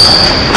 us.